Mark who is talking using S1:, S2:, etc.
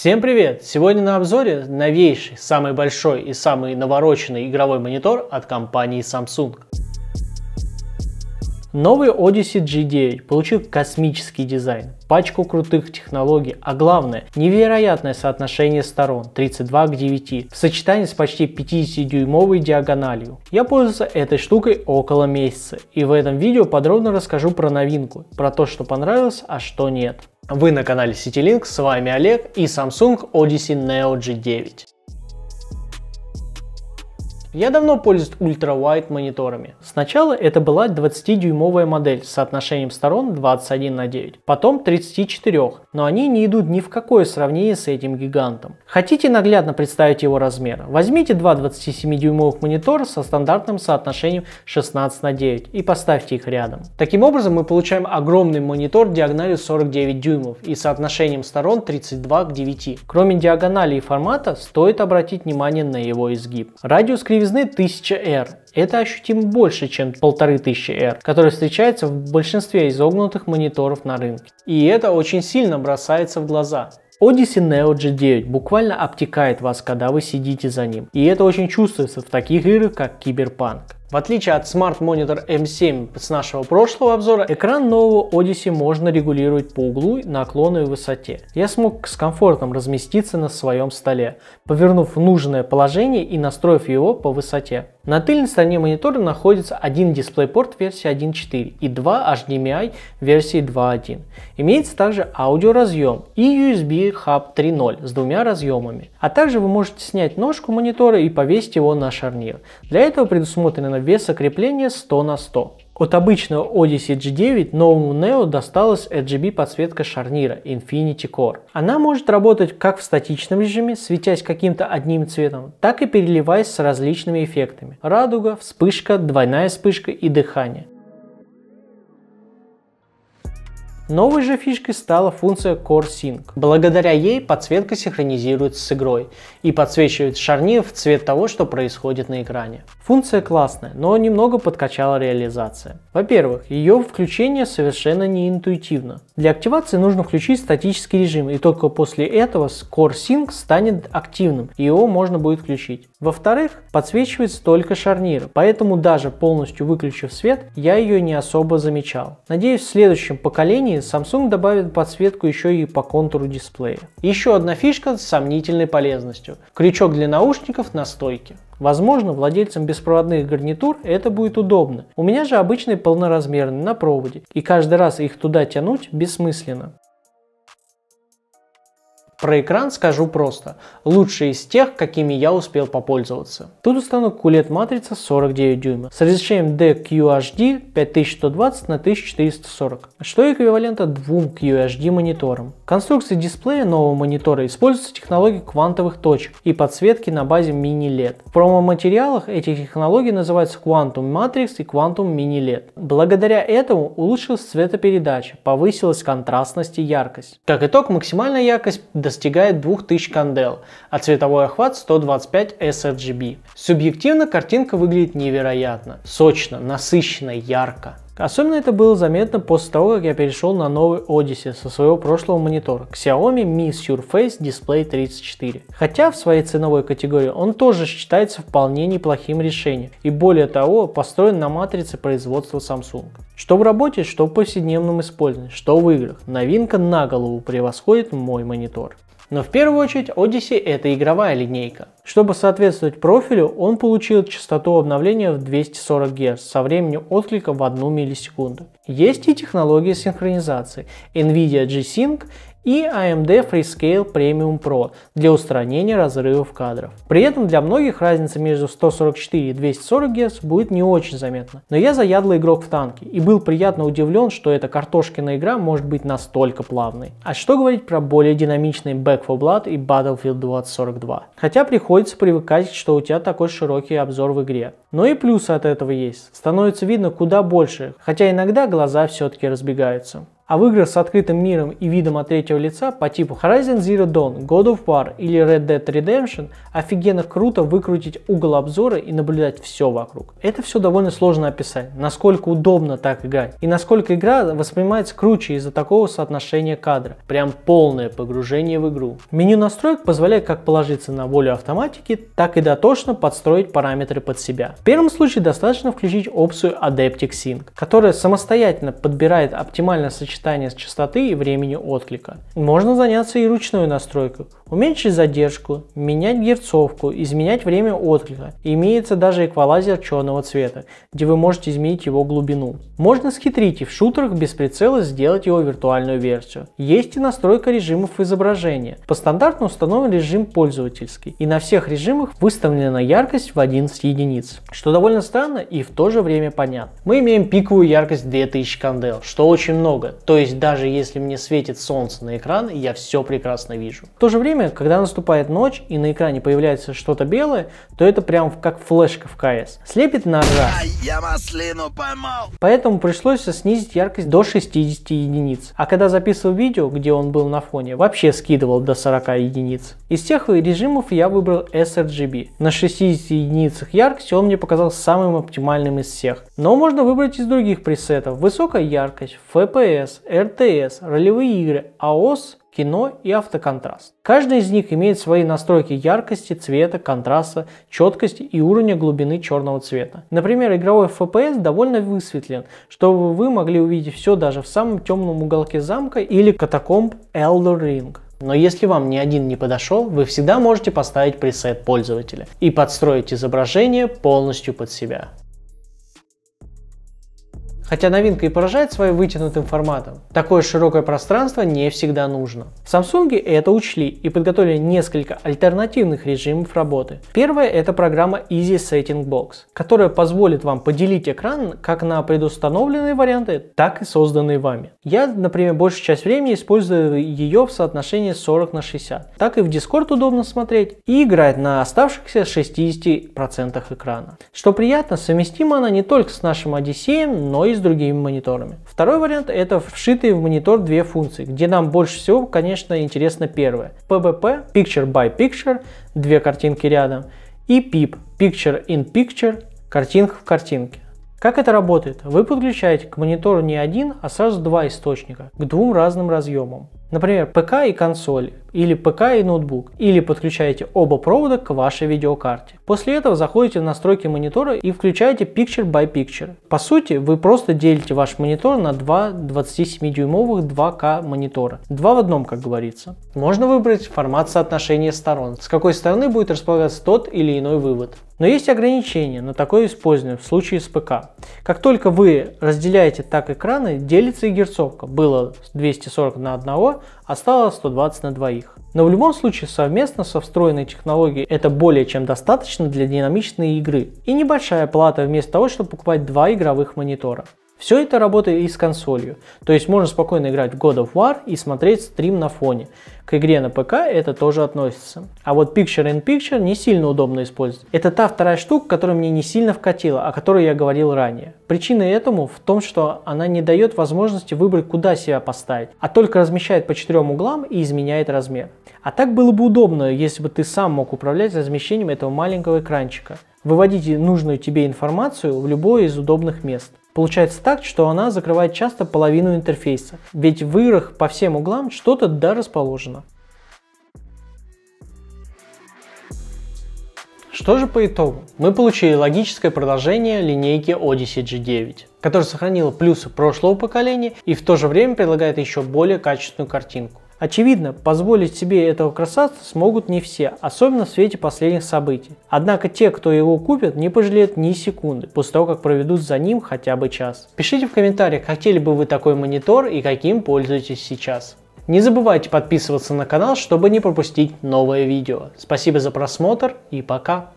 S1: Всем привет! Сегодня на обзоре новейший, самый большой и самый навороченный игровой монитор от компании Samsung. Новый Odyssey G9 получил космический дизайн, пачку крутых технологий, а главное, невероятное соотношение сторон 32 к 9 в сочетании с почти 50-дюймовой диагональю. Я пользовался этой штукой около месяца и в этом видео подробно расскажу про новинку, про то, что понравилось, а что нет. Вы на канале CityLink, с вами Олег и Samsung Odyssey Neo G9. Я давно пользуюсь ультра-wide мониторами. Сначала это была 20-дюймовая модель с соотношением сторон 21 на 9, потом 34, но они не идут ни в какое сравнение с этим гигантом. Хотите наглядно представить его размер? Возьмите два 27-дюймовых монитора со стандартным соотношением 16 на 9 и поставьте их рядом. Таким образом мы получаем огромный монитор диагональю 49 дюймов и соотношением сторон 32 к 9. Кроме диагонали и формата, стоит обратить внимание на его изгиб. Радиус кривизны кривизны 1000R. Это ощутимо больше, чем 1500R, который встречается в большинстве изогнутых мониторов на рынке. И это очень сильно бросается в глаза. Odyssey Neo G9 буквально обтекает вас, когда вы сидите за ним. И это очень чувствуется в таких играх, как Киберпанк. В отличие от Smart Monitor M7 с нашего прошлого обзора, экран нового Odyssey можно регулировать по углу, наклону и высоте. Я смог с комфортом разместиться на своем столе, повернув нужное положение и настроив его по высоте. На тыльной стороне монитора находится один DisplayPort версии 1.4 и два HDMI версии 2.1. Имеется также аудиоразъем и USB Hub 3.0 с двумя разъемами. А также вы можете снять ножку монитора и повесить его на шарнир. Для этого предусмотрено веса крепления 100 на 100. От обычного Odyssey G9 новому Neo досталась RGB подсветка шарнира Infinity Core. Она может работать как в статичном режиме, светясь каким-то одним цветом, так и переливаясь с различными эффектами. Радуга, вспышка, двойная вспышка и дыхание. Новой же фишкой стала функция Core Sync. Благодаря ей подсветка синхронизируется с игрой и подсвечивает шарнир в цвет того, что происходит на экране. Функция классная, но немного подкачала реализация. Во-первых, ее включение совершенно не интуитивно. Для активации нужно включить статический режим, и только после этого Core Sync станет активным, и его можно будет включить. Во-вторых, подсвечивается только шарнир, поэтому даже полностью выключив свет, я ее не особо замечал. Надеюсь, в следующем поколении Samsung добавит подсветку еще и по контуру дисплея. Еще одна фишка с сомнительной полезностью. Крючок для наушников на стойке. Возможно, владельцам беспроводных гарнитур это будет удобно. У меня же обычный полноразмерный на проводе, и каждый раз их туда тянуть бессмысленно. Про экран скажу просто. Лучший из тех, какими я успел попользоваться. Тут установка QLED матрица 49 дюйма с разрешением DQHD 5120 на 1440, что эквивалентно двум QHD мониторам. В конструкции дисплея нового монитора используется технология квантовых точек и подсветки на базе мини-LED. В промо-материалах эти технологии называются Quantum Matrix и Quantum Mini LED. Благодаря этому улучшилась цветопередача, повысилась контрастность и яркость. Как итог, максимальная яркость до достигает 2000 кандел, а цветовой охват 125 sRGB. Субъективно картинка выглядит невероятно, сочно, насыщенно, ярко. Особенно это было заметно после того, как я перешел на новый Odyssey со своего прошлого монитора Xiaomi Mi Surface Display 34. Хотя в своей ценовой категории он тоже считается вполне неплохим решением и более того построен на матрице производства Samsung. Что в работе, что в повседневном использовании, что в играх, новинка на голову превосходит мой монитор. Но в первую очередь Odyssey это игровая линейка. Чтобы соответствовать профилю, он получил частоту обновления в 240 Гц со временем отклика в 1 миллисекунду. Есть и технология синхронизации NVIDIA G-Sync и AMD FreeScale Premium Pro для устранения разрывов кадров. При этом для многих разница между 144 и 240 Гц будет не очень заметна. Но я заядлый игрок в танке и был приятно удивлен, что эта картошкина игра может быть настолько плавной. А что говорить про более динамичные Back 4 Blood и Battlefield 2042. Хотя приходится привыкать, что у тебя такой широкий обзор в игре. Но и плюсы от этого есть. Становится видно куда больше, хотя иногда глаза все-таки разбегаются. А в играх с открытым миром и видом от третьего лица по типу Horizon Zero Dawn, God of War или Red Dead Redemption офигенно круто выкрутить угол обзора и наблюдать все вокруг. Это все довольно сложно описать, насколько удобно так играть и насколько игра воспринимается круче из-за такого соотношения кадра. Прям полное погружение в игру. Меню настроек позволяет как положиться на волю автоматики, так и дотошно подстроить параметры под себя. В первом случае достаточно включить опцию Adaptive Sync, которая самостоятельно подбирает оптимальное сочетание частоты и времени отклика. Можно заняться и ручной настройкой, уменьшить задержку, менять герцовку, изменять время отклика. Имеется даже эквалайзер черного цвета, где вы можете изменить его глубину. Можно схитрить и в шутерах без прицела сделать его виртуальную версию. Есть и настройка режимов изображения. По стандарту установлен режим пользовательский, и на всех режимах выставлена яркость в 11 единиц, что довольно странно и в то же время понятно. Мы имеем пиковую яркость 2000 кандел, что очень много, то есть даже если мне светит солнце на экран, я все прекрасно вижу. В то же время, когда наступает ночь и на экране появляется что-то белое, то это прям как флешка в КС. Слепит на раз. Я маслину поймал. Поэтому пришлось снизить яркость до 60 единиц. А когда записывал видео, где он был на фоне, вообще скидывал до 40 единиц. Из тех режимов я выбрал sRGB. На 60 единицах яркости он мне показался самым оптимальным из всех. Но можно выбрать из других пресетов. Высокая яркость, FPS, RTS, ролевые игры, AOS, кино и автоконтраст. Каждый из них имеет свои настройки яркости, цвета, контраста, четкости и уровня глубины черного цвета. Например, игровой FPS довольно высветлен, чтобы вы могли увидеть все даже в самом темном уголке замка или катакомб Elder Ring. Но если вам ни один не подошел, вы всегда можете поставить пресет пользователя и подстроить изображение полностью под себя. Хотя новинка и поражает своим вытянутым форматом, такое широкое пространство не всегда нужно. В Samsung это учли и подготовили несколько альтернативных режимов работы. Первое это программа Easy Setting Box, которая позволит вам поделить экран как на предустановленные варианты, так и созданные вами. Я, например, большую часть времени использую ее в соотношении 40 на 60. Так и в Discord удобно смотреть и играть на оставшихся 60% экрана. Что приятно, совместима она не только с нашим Odyssey, но и с другими мониторами. Второй вариант это вшитые в монитор две функции, где нам больше всего, конечно, интересно первое. PBP, Picture by Picture, две картинки рядом, и PIP, Picture in Picture, картинка в картинке. Как это работает? Вы подключаете к монитору не один, а сразу два источника к двум разным разъемам. Например, ПК и консоль, или ПК и ноутбук, или подключаете оба провода к вашей видеокарте. После этого заходите в настройки монитора и включаете Picture by Picture. По сути, вы просто делите ваш монитор на два 27-дюймовых 2К монитора. Два в одном, как говорится. Можно выбрать формат соотношения сторон, с какой стороны будет располагаться тот или иной вывод. Но есть ограничения на такое использование в случае с ПК. Как только вы разделяете так экраны, делится и герцовка. Было 240 на 1, а стало 120 на двоих. Но в любом случае совместно со встроенной технологией это более чем достаточно для динамичной игры. И небольшая плата вместо того, чтобы покупать два игровых монитора. Все это работает и с консолью, то есть можно спокойно играть в God of War и смотреть стрим на фоне. К игре на ПК это тоже относится. А вот Picture in Picture не сильно удобно использовать. Это та вторая штука, которая мне не сильно вкатила, о которой я говорил ранее. Причина этому в том, что она не дает возможности выбрать, куда себя поставить, а только размещает по четырем углам и изменяет размер. А так было бы удобно, если бы ты сам мог управлять размещением этого маленького экранчика. Выводите нужную тебе информацию в любое из удобных мест. Получается так, что она закрывает часто половину интерфейса, ведь в играх по всем углам что-то да расположено. Что же по итогу? Мы получили логическое продолжение линейки Odyssey G9, которая сохранила плюсы прошлого поколения и в то же время предлагает еще более качественную картинку. Очевидно, позволить себе этого красавца смогут не все, особенно в свете последних событий. Однако те, кто его купит, не пожалеют ни секунды, после того, как проведут за ним хотя бы час. Пишите в комментариях, хотели бы вы такой монитор и каким пользуетесь сейчас. Не забывайте подписываться на канал, чтобы не пропустить новое видео. Спасибо за просмотр и пока!